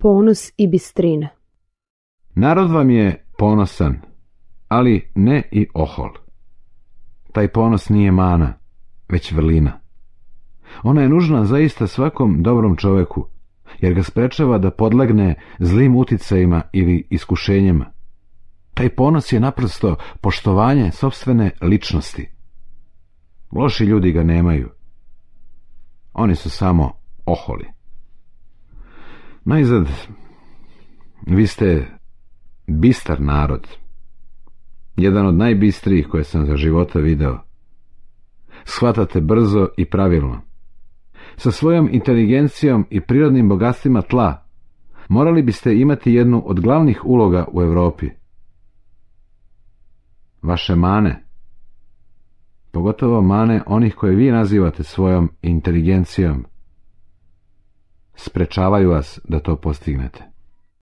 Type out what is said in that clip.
Ponos i bistrina Narod vam je ponosan, ali ne i ohol. Taj ponos nije mana, već vrlina. Ona je nužna zaista svakom dobrom čoveku, jer ga sprečava da podlegne zlim uticajima ili iskušenjima. Taj ponos je naprosto poštovanje sobstvene ličnosti. Loši ljudi ga nemaju. Oni su samo oholi. Najzad, vi ste bistar narod. Jedan od najbistrijih koje sam za života video. Shvatate brzo i pravilno. Sa svojom inteligencijom i prirodnim bogatstvima tla morali biste imati jednu od glavnih uloga u Europi. Vaše mane, pogotovo mane onih koje vi nazivate svojom inteligencijom, sprečavaju vas da to postignete.